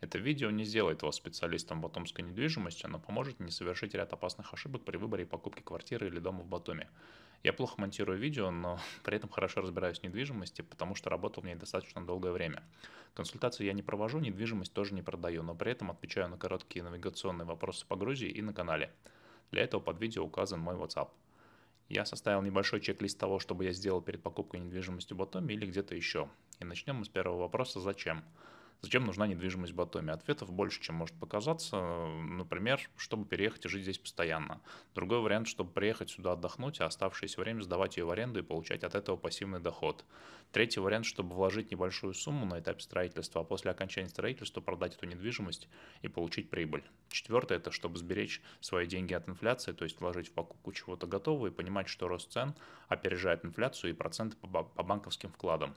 Это видео не сделает вас специалистом в батумской недвижимости, но поможет не совершить ряд опасных ошибок при выборе и покупке квартиры или дома в Батуми. Я плохо монтирую видео, но при этом хорошо разбираюсь в недвижимости, потому что работал в ней достаточно долгое время. Консультацию я не провожу, недвижимость тоже не продаю, но при этом отвечаю на короткие навигационные вопросы по Грузии и на канале. Для этого под видео указан мой WhatsApp. Я составил небольшой чек-лист того, что бы я сделал перед покупкой недвижимости в Батуми или где-то еще. И начнем мы с первого вопроса «Зачем?». Зачем нужна недвижимость в Батуми? Ответов больше, чем может показаться. Например, чтобы переехать и жить здесь постоянно. Другой вариант, чтобы приехать сюда отдохнуть, а оставшееся время сдавать ее в аренду и получать от этого пассивный доход. Третий вариант, чтобы вложить небольшую сумму на этапе строительства, а после окончания строительства продать эту недвижимость и получить прибыль. Четвертое – это чтобы сберечь свои деньги от инфляции, то есть вложить в покупку чего-то готового и понимать, что рост цен опережает инфляцию и проценты по банковским вкладам.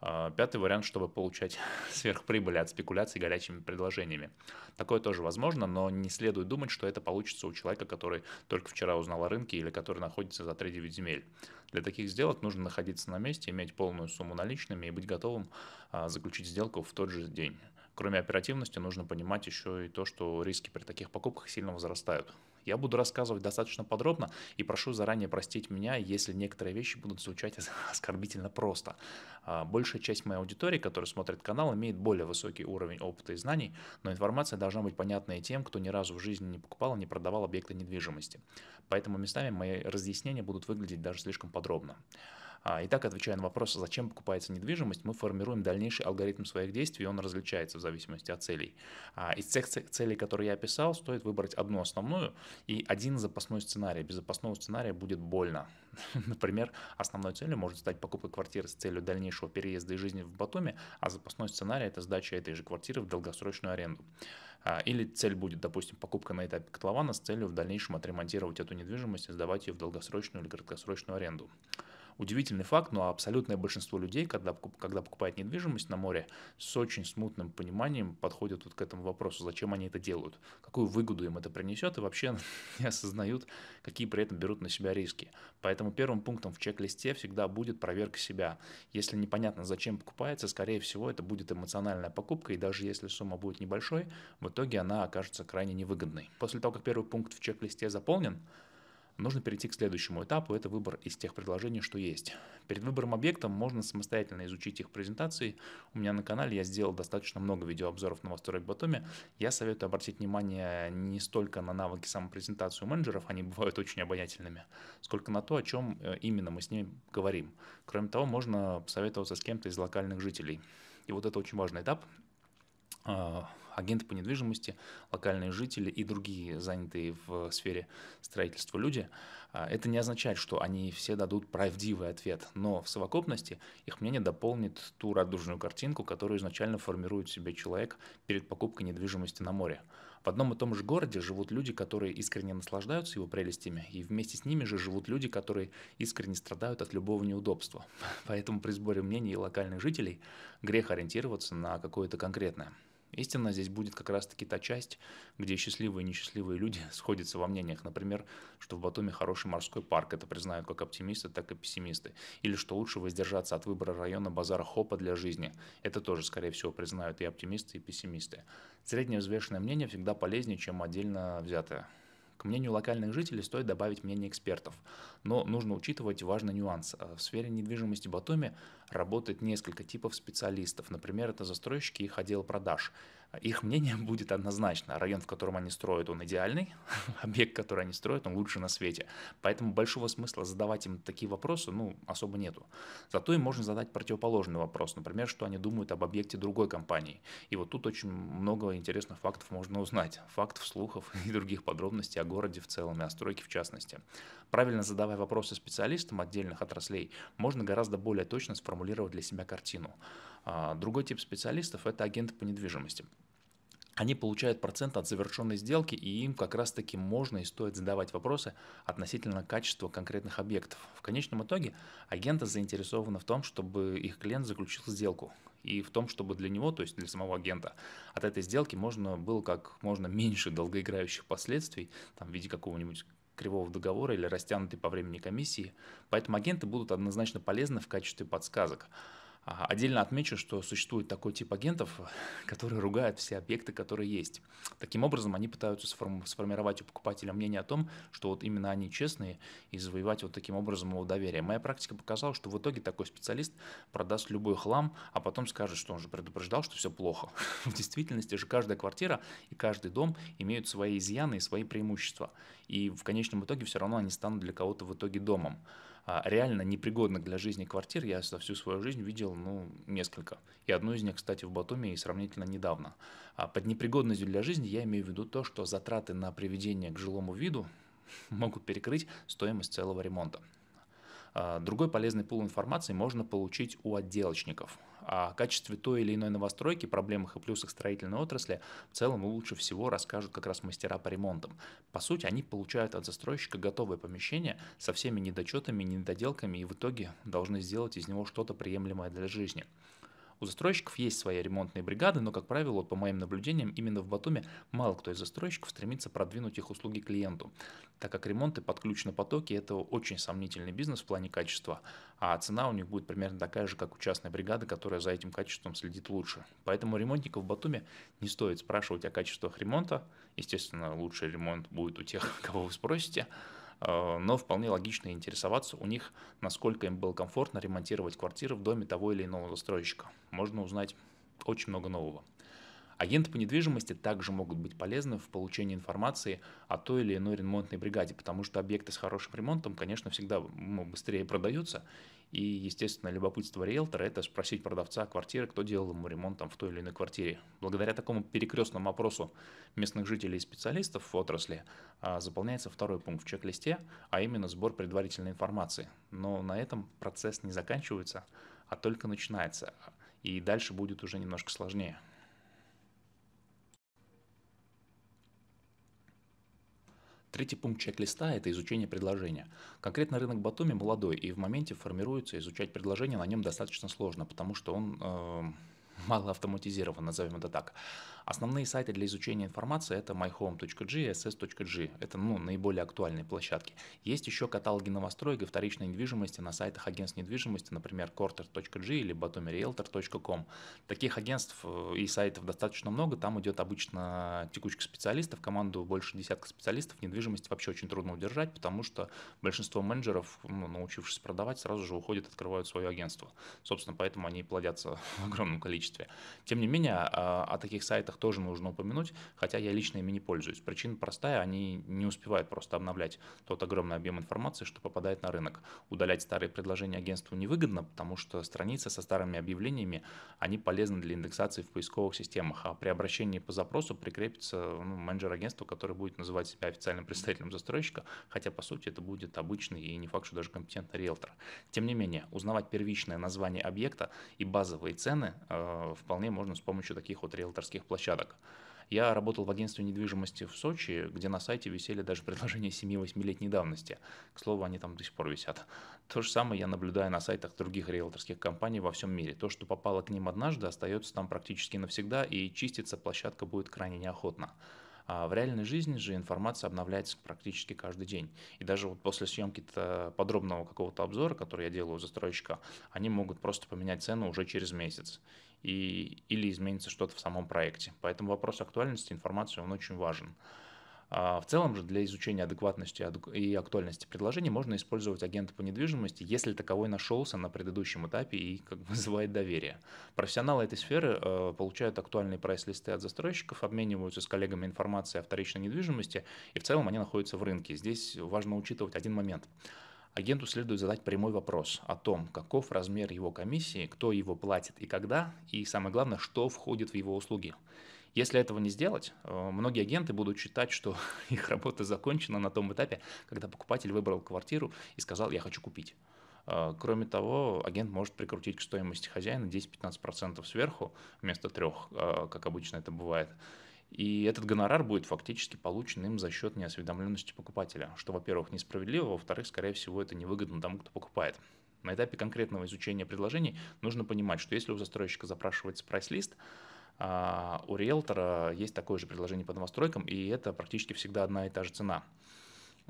А, пятый вариант, чтобы получать сверхприбыли от спекуляций горячими предложениями. Такое тоже возможно, но не следует думать, что это получится у человека, который только вчера узнал о рынке или который находится за 3-9 земель. Для таких сделок нужно находиться на месте, иметь полную сумму наличными и быть готовым а, заключить сделку в тот же день. Кроме оперативности, нужно понимать еще и то, что риски при таких покупках сильно возрастают. Я буду рассказывать достаточно подробно и прошу заранее простить меня, если некоторые вещи будут звучать оскорбительно просто. А, большая часть моей аудитории, которая смотрит канал, имеет более высокий уровень опыта и знаний, но информация должна быть понятной тем, кто ни разу в жизни не покупал и не продавал объекты недвижимости. Поэтому местами мои разъяснения будут выглядеть даже слишком подробно. А, итак, отвечая на вопрос, зачем покупается недвижимость, мы формируем дальнейший алгоритм своих действий, и он различается в зависимости от целей. А, из тех целей, которые я описал, стоит выбрать одну основную и один запасной сценарий. Без запасного сценария будет больно. Например, основной целью может стать покупка квартиры с целью дальнейшего переезда и жизни в Батуми, а запасной сценарий – это сдача этой же квартиры в долгосрочную аренду. А, или цель будет, допустим, покупка на этапе котлована с целью в дальнейшем отремонтировать эту недвижимость и сдавать ее в долгосрочную или краткосрочную аренду удивительный факт, но абсолютное большинство людей, когда, когда покупают недвижимость на море, с очень смутным пониманием подходят вот к этому вопросу, зачем они это делают, какую выгоду им это принесет и вообще не осознают, какие при этом берут на себя риски. Поэтому первым пунктом в чек-листе всегда будет проверка себя. Если непонятно, зачем покупается, скорее всего, это будет эмоциональная покупка, и даже если сумма будет небольшой, в итоге она окажется крайне невыгодной. После того, как первый пункт в чек-листе заполнен, нужно перейти к следующему этапу, это выбор из тех предложений, что есть. Перед выбором объекта можно самостоятельно изучить их презентации. У меня на канале я сделал достаточно много видеообзоров на новостройк Батуми. Я советую обратить внимание не столько на навыки самопрезентации у менеджеров, они бывают очень обаятельными, сколько на то, о чем э, именно мы с ними говорим. Кроме того, можно посоветоваться с кем-то из локальных жителей. И вот это очень важный этап а, агенты по недвижимости, локальные жители и другие занятые в сфере строительства люди, а, это не означает, что они все дадут правдивый ответ, но в совокупности их мнение дополнит ту радужную картинку, которую изначально формирует себе человек перед покупкой недвижимости на море. В одном и том же городе живут люди, которые искренне наслаждаются его прелестями, и вместе с ними же живут люди, которые искренне страдают от любого неудобства. Поэтому при сборе мнений локальных жителей грех ориентироваться на какое-то конкретное. Истинно здесь будет как раз-таки та часть, где счастливые и несчастливые люди сходятся во мнениях. Например, что в Батуми хороший морской парк, это признают как оптимисты, так и пессимисты. Или что лучше воздержаться от выбора района базара Хопа для жизни. Это тоже, скорее всего, признают и оптимисты, и пессимисты. Среднее взвешенное мнение всегда полезнее, чем отдельно взятое. Мнению локальных жителей стоит добавить мнение экспертов. Но нужно учитывать важный нюанс. В сфере недвижимости Батуми работает несколько типов специалистов. Например, это застройщики и их отдел продаж. Их мнение будет однозначно. Район, в котором они строят, он идеальный. Объект, который они строят, он лучше на свете. Поэтому большого смысла задавать им такие вопросы, ну, особо нету. Зато им можно задать противоположный вопрос. Например, что они думают об объекте другой компании. И вот тут очень много интересных фактов можно узнать. Фактов, слухов и других подробностей о городе в целом и о стройке в частности. Правильно задавая вопросы специалистам отдельных отраслей, можно гораздо более точно сформулировать для себя картину. А, другой тип специалистов – это агенты по недвижимости они получают процент от завершенной сделки, и им как раз-таки можно и стоит задавать вопросы относительно качества конкретных объектов. В конечном итоге агенты заинтересованы в том, чтобы их клиент заключил сделку, и в том, чтобы для него, то есть для самого агента, от этой сделки можно было как можно меньше долгоиграющих последствий, там, в виде какого-нибудь кривого договора или растянутой по времени комиссии. Поэтому агенты будут однозначно полезны в качестве подсказок. Отдельно отмечу, что существует такой тип агентов, которые ругают все объекты, которые есть. Таким образом, они пытаются сформировать у покупателя мнение о том, что вот именно они честные и завоевать вот таким образом его доверие. Моя практика показала, что в итоге такой специалист продаст любой хлам, а потом скажет, что он же предупреждал, что все плохо. В действительности же каждая квартира и каждый дом имеют свои изъяны и свои преимущества. И в конечном итоге все равно они станут для кого-то в итоге домом. А, реально непригодных для жизни квартир я за всю свою жизнь видел ну, несколько. И одну из них, кстати, в Батуми и сравнительно недавно. А под непригодностью для жизни я имею в виду то, что затраты на приведение к жилому виду могут перекрыть стоимость целого ремонта. А, другой полезный пул информации можно получить у отделочников. О качестве той или иной новостройки, проблемах и плюсах строительной отрасли в целом лучше всего расскажут как раз мастера по ремонтам. По сути, они получают от застройщика готовое помещение со всеми недочетами, недоделками и в итоге должны сделать из него что-то приемлемое для жизни. У застройщиков есть свои ремонтные бригады, но, как правило, по моим наблюдениям, именно в Батуме мало кто из застройщиков стремится продвинуть их услуги клиенту, так как ремонты под ключ на потоке – это очень сомнительный бизнес в плане качества, а цена у них будет примерно такая же, как у частной бригады, которая за этим качеством следит лучше. Поэтому ремонтников в Батуме не стоит спрашивать о качествах ремонта. Естественно, лучший ремонт будет у тех, кого вы спросите – но вполне логично интересоваться у них, насколько им было комфортно ремонтировать квартиры в доме того или иного застройщика. Можно узнать очень много нового. Агенты по недвижимости также могут быть полезны в получении информации о той или иной ремонтной бригаде, потому что объекты с хорошим ремонтом, конечно, всегда ну, быстрее продаются, и, естественно, любопытство риэлтора – это спросить продавца квартиры, кто делал ему ремонт там, в той или иной квартире. Благодаря такому перекрестному опросу местных жителей и специалистов в отрасли а, заполняется второй пункт в чек-листе, а именно сбор предварительной информации. Но на этом процесс не заканчивается, а только начинается. И дальше будет уже немножко сложнее. Третий пункт чек-листа – это изучение предложения. Конкретно рынок Батуми молодой, и в моменте формируется, изучать предложение на нем достаточно сложно, потому что он э, мало автоматизирован, назовем это так. Основные сайты для изучения информации это myhome.g и ss.g. Это ну, наиболее актуальные площадки. Есть еще каталоги новостроек и вторичной недвижимости на сайтах агентств недвижимости, например, quarter.g или batomirealtor.com. Таких агентств э, и сайтов достаточно много. Там идет обычно текучка специалистов. Команду больше десятка специалистов недвижимости вообще очень трудно удержать, потому что большинство менеджеров, ну, научившись продавать, сразу же уходят, открывают свое агентство. Собственно, поэтому они плодятся в огромном количестве. Тем не менее, а, о таких сайтах их тоже нужно упомянуть, хотя я лично ими не пользуюсь. Причина простая, они не успевают просто обновлять тот огромный объем информации, что попадает на рынок. Удалять старые предложения агентству невыгодно, потому что страницы со старыми объявлениями, они полезны для индексации в поисковых системах, а при обращении по запросу прикрепится ну, менеджер агентства, который будет называть себя официальным представителем застройщика, хотя по сути это будет обычный и не факт, что даже компетентный риэлтор. Тем не менее, узнавать первичное название объекта и базовые цены э, вполне можно с помощью таких вот риэлторских площадок площадок. Я работал в агентстве недвижимости в Сочи, где на сайте висели даже предложения 7-8-летней давности. К слову, они там до сих пор висят. То же самое я наблюдаю на сайтах других риэлторских компаний во всем мире. То, что попало к ним однажды, остается там практически навсегда, и чиститься площадка будет крайне неохотно. А в реальной жизни же информация обновляется практически каждый день. И даже вот после съемки подробного какого-то обзора, который я делаю у застройщика, они могут просто поменять цену уже через месяц и, или изменится что-то в самом проекте. Поэтому вопрос актуальности информации, он очень важен. А в целом же для изучения адекватности и актуальности предложений можно использовать агента по недвижимости, если таковой нашелся на предыдущем этапе и как вызывает доверие. Профессионалы этой сферы э, получают актуальные прайс-листы от застройщиков, обмениваются с коллегами информацией о вторичной недвижимости, и в целом они находятся в рынке. Здесь важно учитывать один момент – агенту следует задать прямой вопрос о том, каков размер его комиссии, кто его платит и когда, и самое главное, что входит в его услуги. Если этого не сделать, э, многие агенты будут считать, что их работа закончена на том этапе, когда покупатель выбрал квартиру и сказал «я хочу купить». Э, кроме того, агент может прикрутить к стоимости хозяина 10-15% сверху вместо трех, э, как обычно это бывает. И этот гонорар будет фактически получен им за счет неосведомленности покупателя, что, во-первых, несправедливо, во-вторых, скорее всего, это невыгодно тому, кто покупает. На этапе конкретного изучения предложений нужно понимать, что если у застройщика запрашивается прайс-лист, а, у риэлтора есть такое же предложение по новостройкам, и это практически всегда одна и та же цена.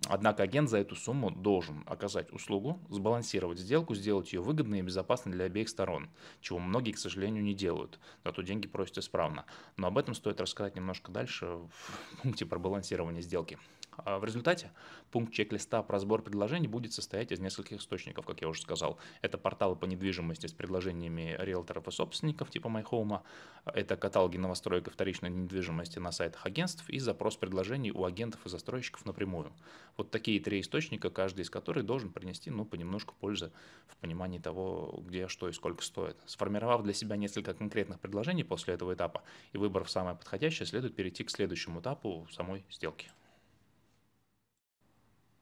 Однако агент за эту сумму должен оказать услугу, сбалансировать сделку, сделать ее выгодной и безопасной для обеих сторон, чего многие, к сожалению, не делают, зато деньги просят исправно. Но об этом стоит рассказать немножко дальше в пункте про балансирование сделки. А в результате пункт чек-листа про сбор предложений будет состоять из нескольких источников, как я уже сказал. Это порталы по недвижимости с предложениями риэлторов и собственников типа MyHome, это каталоги новостроек и вторичной недвижимости на сайтах агентств и запрос предложений у агентов и застройщиков напрямую. Вот такие три источника, каждый из которых должен принести ну, понемножку пользы в понимании того, где что и сколько стоит. Сформировав для себя несколько конкретных предложений после этого этапа и выбрав самое подходящее, следует перейти к следующему этапу самой сделки.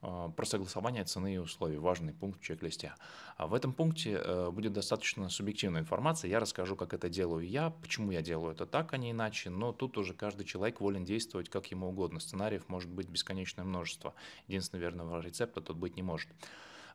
А, про согласование цены и условий. Важный пункт в чек-листе. А в этом пункте э, будет достаточно субъективная информация. Я расскажу, как это делаю я, почему я делаю это так, а не иначе. Но тут уже каждый человек волен действовать как ему угодно. Сценариев может быть бесконечное множество. Единственного верного рецепта тут быть не может.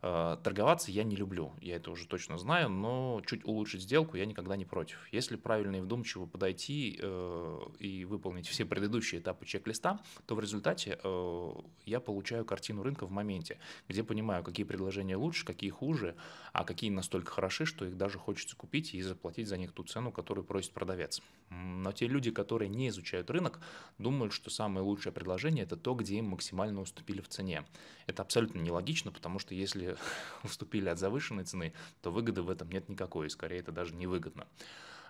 Э, торговаться я не люблю, я это уже точно знаю, но чуть улучшить сделку я никогда не против. Если правильно и вдумчиво подойти э, и выполнить все предыдущие этапы чек-листа, то в результате э, я получаю картину рынка в моменте, где понимаю, какие предложения лучше, какие хуже, а какие настолько хороши, что их даже хочется купить и заплатить за них ту цену, которую просит продавец. Но те люди, которые не изучают рынок, думают, что самое лучшее предложение – это то, где им максимально уступили в цене. Это абсолютно нелогично, потому что если уступили от завышенной цены, то выгоды в этом нет никакой, скорее это даже невыгодно.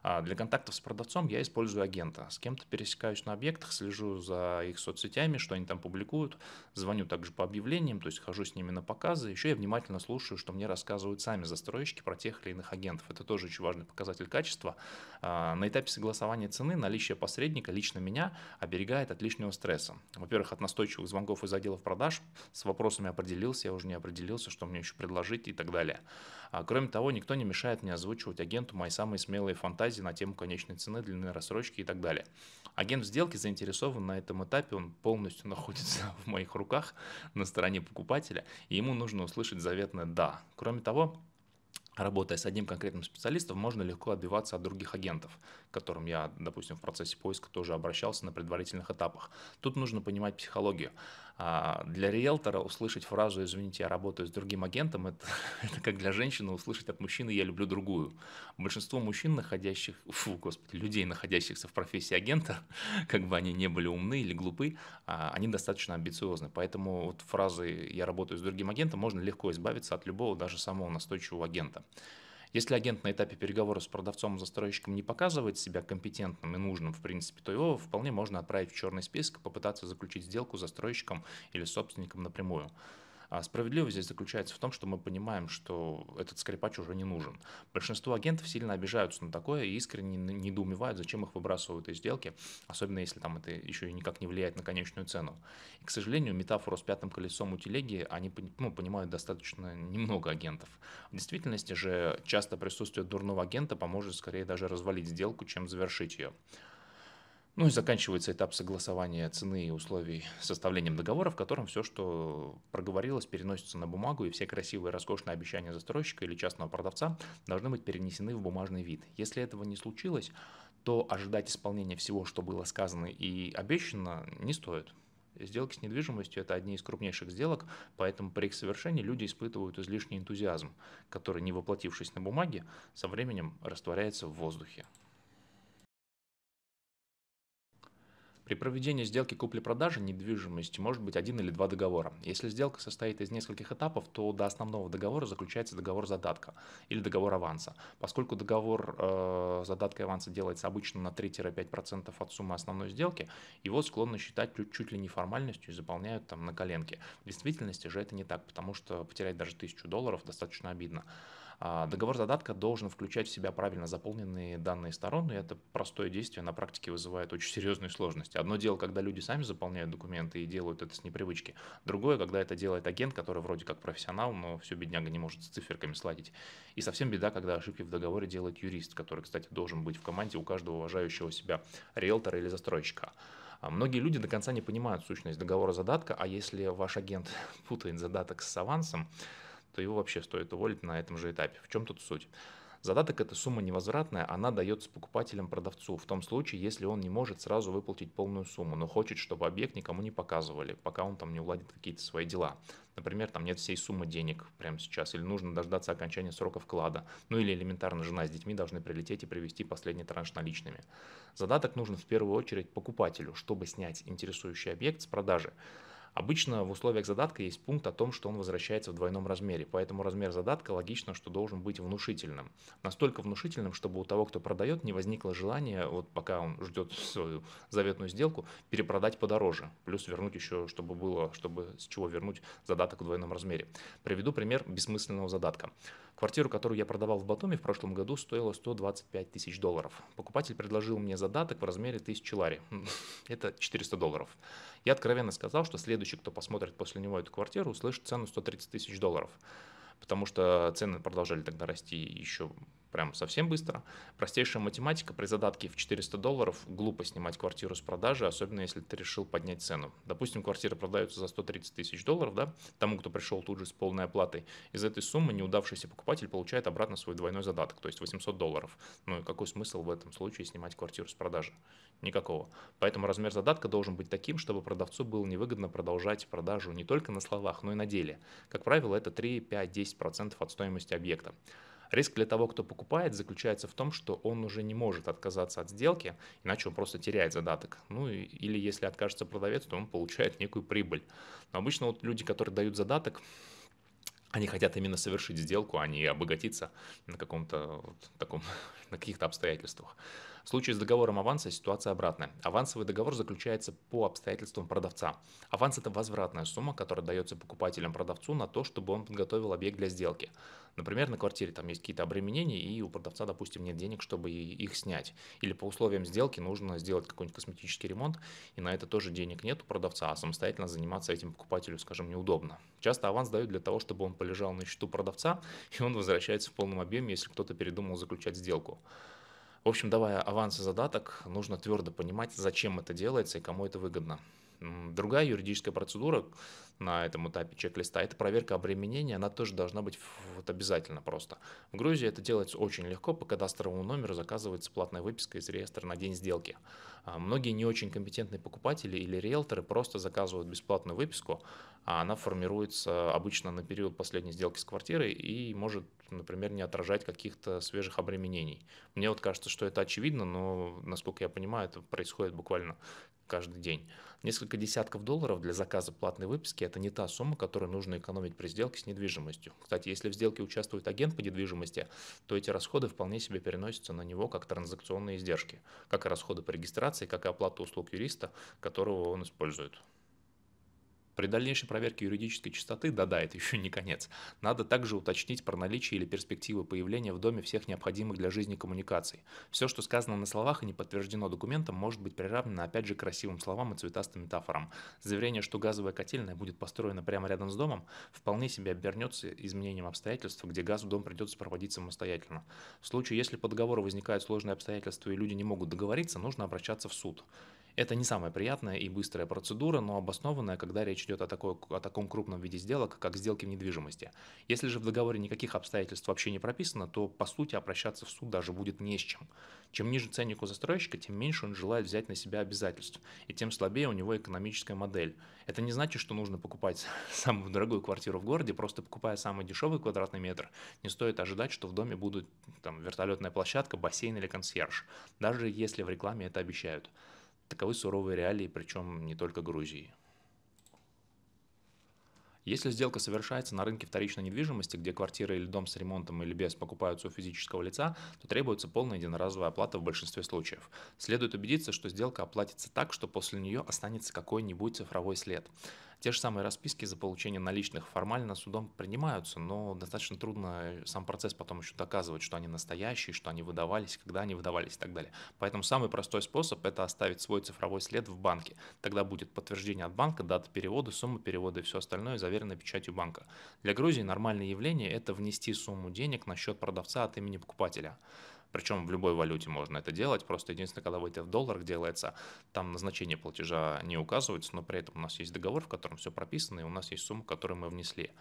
А для контактов с продавцом я использую агента. С кем-то пересекаюсь на объектах, слежу за их соцсетями, что они там публикуют, звоню также по объявлениям, то есть хожу с ними на показы. Еще я внимательно слушаю, что мне рассказывают сами застройщики про тех или иных агентов. Это тоже очень важный показатель качества. А, на этапе согласования цены наличие посредника лично меня оберегает от лишнего стресса. Во-первых, от настойчивых звонков из отделов продаж с вопросами определился, я уже не определился, что мне еще предложить и так далее. А, кроме того, никто не мешает мне озвучивать агенту мои самые смелые фантазии на тему конечной цены, длины рассрочки и так далее. Агент в сделке заинтересован на этом этапе, он полностью находится в моих руках на стороне покупателя, и ему нужно услышать заветное «да». Кроме того, работая с одним конкретным специалистом, можно легко отбиваться от других агентов, к которым я, допустим, в процессе поиска тоже обращался на предварительных этапах. Тут нужно понимать психологию. А для риэлтора услышать фразу «извините, я работаю с другим агентом» это, это как для женщины услышать от мужчины «я люблю другую». Большинство мужчин, находящих, фу, господи, людей, находящихся в профессии агента, как бы они не были умны или глупы, а, они достаточно амбициозны. Поэтому вот фразы «я работаю с другим агентом» можно легко избавиться от любого, даже самого настойчивого агента. Если агент на этапе переговоров с продавцом-застройщиком не показывает себя компетентным и нужным, в принципе, то его вполне можно отправить в черный список и попытаться заключить сделку с застройщиком или собственником напрямую. А справедливость здесь заключается в том, что мы понимаем, что этот скрипач уже не нужен. Большинство агентов сильно обижаются на такое и искренне недоумевают, зачем их выбрасывают из сделки, особенно если там это еще и никак не влияет на конечную цену. И, к сожалению, метафору с пятым колесом у телеги они ну, понимают достаточно немного агентов. В действительности же часто присутствие дурного агента поможет скорее даже развалить сделку, чем завершить ее. Ну и заканчивается этап согласования цены и условий составлением договора, в котором все, что проговорилось, переносится на бумагу, и все красивые роскошные обещания застройщика или частного продавца должны быть перенесены в бумажный вид. Если этого не случилось, то ожидать исполнения всего, что было сказано и обещано, не стоит. Сделки с недвижимостью – это одни из крупнейших сделок, поэтому при их совершении люди испытывают излишний энтузиазм, который, не воплотившись на бумаге, со временем растворяется в воздухе. При проведении сделки купли-продажи недвижимости может быть один или два договора. Если сделка состоит из нескольких этапов, то до основного договора заключается договор задатка или договор аванса. Поскольку договор э, задатка и аванса делается обычно на 3-5% от суммы основной сделки, его склонны считать чуть, чуть ли не формальностью и заполняют там на коленке. В действительности же это не так, потому что потерять даже тысячу долларов достаточно обидно. А, договор задатка должен включать в себя правильно заполненные данные сторон, и это простое действие на практике вызывает очень серьезные сложности. Одно дело, когда люди сами заполняют документы и делают это с непривычки. Другое, когда это делает агент, который вроде как профессионал, но все бедняга не может с циферками сладить. И совсем беда, когда ошибки в договоре делает юрист, который, кстати, должен быть в команде у каждого уважающего себя риэлтора или застройщика. А многие люди до конца не понимают сущность договора задатка, а если ваш агент путает задаток с авансом, то его вообще стоит уволить на этом же этапе. В чем тут суть? Задаток – это сумма невозвратная, она дается покупателям продавцу в том случае, если он не может сразу выплатить полную сумму, но хочет, чтобы объект никому не показывали, пока он там не уладит какие-то свои дела. Например, там нет всей суммы денег прямо сейчас, или нужно дождаться окончания срока вклада, ну или элементарно жена с детьми должны прилететь и привезти последний транш наличными. Задаток нужен в первую очередь покупателю, чтобы снять интересующий объект с продажи. Обычно в условиях задатка есть пункт о том, что он возвращается в двойном размере, поэтому размер задатка логично, что должен быть внушительным. Настолько внушительным, чтобы у того, кто продает, не возникло желания, вот пока он ждет свою заветную сделку, перепродать подороже, плюс вернуть еще, чтобы было, чтобы с чего вернуть задаток в двойном размере. Приведу пример бессмысленного задатка. Квартиру, которую я продавал в Батуми в прошлом году, стоила 125 тысяч долларов. Покупатель предложил мне задаток в размере 1000 лари. Это 400 долларов. Я откровенно сказал, что следующий, кто посмотрит после него эту квартиру, услышит цену 130 тысяч долларов. Потому что цены продолжали тогда расти еще прям совсем быстро. Простейшая математика при задатке в 400 долларов глупо снимать квартиру с продажи, особенно если ты решил поднять цену. Допустим, квартира продается за 130 тысяч долларов, да, тому, кто пришел тут же с полной оплатой. Из этой суммы неудавшийся покупатель получает обратно свой двойной задаток, то есть 800 долларов. Ну и какой смысл в этом случае снимать квартиру с продажи? Никакого. Поэтому размер задатка должен быть таким, чтобы продавцу было невыгодно продолжать продажу не только на словах, но и на деле. Как правило, это 3, 5, 10% от стоимости объекта. Риск для того, кто покупает, заключается в том, что он уже не может отказаться от сделки, иначе он просто теряет задаток. Ну или если откажется продавец, то он получает некую прибыль. Но обычно вот люди, которые дают задаток, они хотят именно совершить сделку, а не обогатиться на каком-то вот таком, на каких-то обстоятельствах. В случае с договором аванса ситуация обратная. Авансовый договор заключается по обстоятельствам продавца. Аванс – это возвратная сумма, которая дается покупателям продавцу на то, чтобы он подготовил объект для сделки. Например, на квартире там есть какие-то обременения, и у продавца, допустим, нет денег, чтобы их снять. Или по условиям сделки нужно сделать какой-нибудь косметический ремонт, и на это тоже денег нет у продавца, а самостоятельно заниматься этим покупателю, скажем, неудобно. Часто аванс дают для того, чтобы он полежал на счету продавца, и он возвращается в полном объеме, если кто-то передумал заключать сделку. В общем, давая аванс и задаток, нужно твердо понимать, зачем это делается и кому это выгодно. Другая юридическая процедура на этом этапе чек-листа – это проверка обременения, она тоже должна быть вот обязательно просто. В Грузии это делается очень легко, по кадастровому номеру заказывается платная выписка из реестра на день сделки. А многие не очень компетентные покупатели или риэлторы просто заказывают бесплатную выписку, а она формируется обычно на период последней сделки с квартирой и может, например, не отражать каких-то свежих обременений. Мне вот кажется, что это очевидно, но, насколько я понимаю, это происходит буквально каждый день. Несколько десятков долларов для заказа платной выписки – это не та сумма, которую нужно экономить при сделке с недвижимостью. Кстати, если в сделке участвует агент по недвижимости, то эти расходы вполне себе переносятся на него как транзакционные издержки, как и расходы по регистрации, как и оплата услуг юриста, которого он использует. При дальнейшей проверке юридической чистоты, да-да, это еще не конец, надо также уточнить про наличие или перспективы появления в доме всех необходимых для жизни коммуникаций. Все, что сказано на словах и не подтверждено документом, может быть приравнено опять же красивым словам и цветастым метафорам. Заверение, что газовая котельная будет построена прямо рядом с домом, вполне себе обернется изменением обстоятельств, где газ в дом придется проводить самостоятельно. В случае, если по договору возникают сложные обстоятельства и люди не могут договориться, нужно обращаться в суд. Это не самая приятная и быстрая процедура, но обоснованная, когда речь идет о, такой, о таком крупном виде сделок, как сделки в недвижимости. Если же в договоре никаких обстоятельств вообще не прописано, то по сути обращаться в суд даже будет не с чем. Чем ниже ценник у застройщика, тем меньше он желает взять на себя обязательств, и тем слабее у него экономическая модель. Это не значит, что нужно покупать самую дорогую квартиру в городе, просто покупая самый дешевый квадратный метр, не стоит ожидать, что в доме будут там, вертолетная площадка, бассейн или консьерж, даже если в рекламе это обещают. Таковы суровые реалии, причем не только Грузии. Если сделка совершается на рынке вторичной недвижимости, где квартира или дом с ремонтом или без покупаются у физического лица, то требуется полная единоразовая оплата в большинстве случаев. Следует убедиться, что сделка оплатится так, что после нее останется какой-нибудь цифровой след. Те же самые расписки за получение наличных формально судом принимаются, но достаточно трудно сам процесс потом еще доказывать, что они настоящие, что они выдавались, когда они выдавались и так далее. Поэтому самый простой способ – это оставить свой цифровой след в банке. Тогда будет подтверждение от банка, дата перевода, сумма перевода и все остальное заверено печатью банка. Для Грузии нормальное явление – это внести сумму денег на счет продавца от имени покупателя. Причем в любой валюте можно это делать. Просто единственное, когда вы это в долларах делается, там назначение платежа не указывается, но при этом у нас есть договор, в котором все прописано, и у нас есть сумма, которую мы внесли.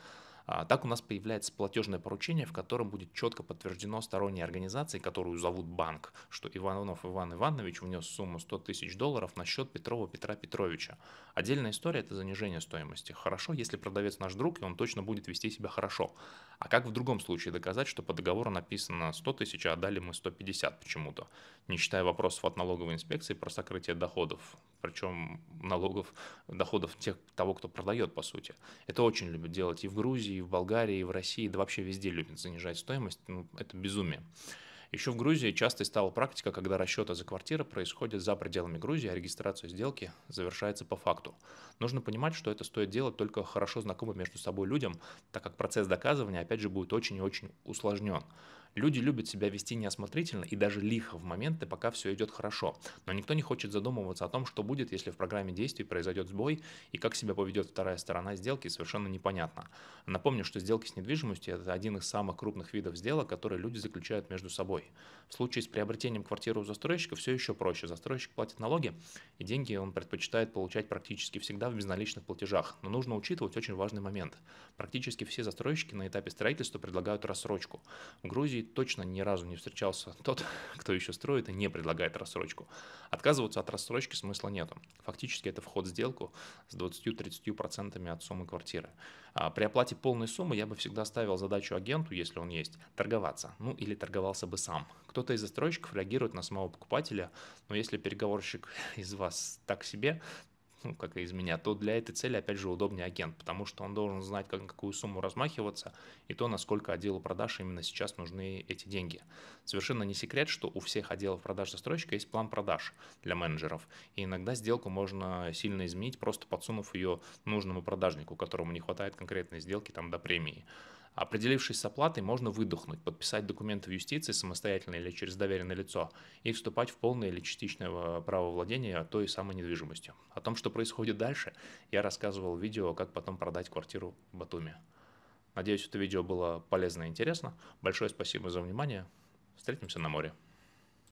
А, так у нас появляется платежное поручение, в котором будет четко подтверждено сторонней организацией, которую зовут банк, что Иванов Иван Иванович внес сумму 100 тысяч долларов на счет Петрова Петра Петровича. Отдельная история – это занижение стоимости. Хорошо, если продавец наш друг, и он точно будет вести себя хорошо. А как в другом случае доказать, что по договору написано 100 тысяч, а отдали мы 150 почему-то, не считая вопросов от налоговой инспекции про сокрытие доходов, причем налогов, доходов тех, того, кто продает, по сути. Это очень любят делать и в Грузии, и в Болгарии, и в России, да вообще везде любят занижать стоимость, ну, это безумие. Еще в Грузии часто стала практика, когда расчеты за квартиры происходят за пределами Грузии, а регистрация сделки завершается по факту. Нужно понимать, что это стоит делать только хорошо знакомым между собой людям, так как процесс доказывания, опять же, будет очень и очень усложнен. Люди любят себя вести неосмотрительно и даже лихо в моменты, пока все идет хорошо. Но никто не хочет задумываться о том, что будет, если в программе действий произойдет сбой и как себя поведет вторая сторона сделки, совершенно непонятно. Напомню, что сделки с недвижимостью – это один из самых крупных видов сделок, которые люди заключают между собой. В случае с приобретением квартиры у застройщика все еще проще. Застройщик платит налоги, и деньги он предпочитает получать практически всегда в безналичных платежах. Но нужно учитывать очень важный момент. Практически все застройщики на этапе строительства предлагают рассрочку. В Грузии точно ни разу не встречался тот, кто еще строит и не предлагает рассрочку. Отказываться от рассрочки смысла нету. Фактически это вход в сделку с 20-30% от суммы квартиры. А при оплате полной суммы я бы всегда ставил задачу агенту, если он есть, торговаться. Ну или торговался бы сам. Кто-то из застройщиков реагирует на самого покупателя, но если переговорщик из вас так себе, ну, как и из меня, то для этой цели, опять же, удобнее агент, потому что он должен знать, как, на какую сумму размахиваться, и то, насколько отделу продаж именно сейчас нужны эти деньги. Совершенно не секрет, что у всех отделов продаж застройщика есть план продаж для менеджеров, и иногда сделку можно сильно изменить, просто подсунув ее нужному продажнику, которому не хватает конкретной сделки там до премии. Определившись с оплатой, можно выдохнуть, подписать документы в юстиции самостоятельно или через доверенное лицо и вступать в полное или частичное э, право владения той самой недвижимостью. О том, что происходит дальше, я рассказывал в видео, как потом продать квартиру в Батуми. Надеюсь, это видео было полезно и интересно. Большое спасибо за внимание. Встретимся на море.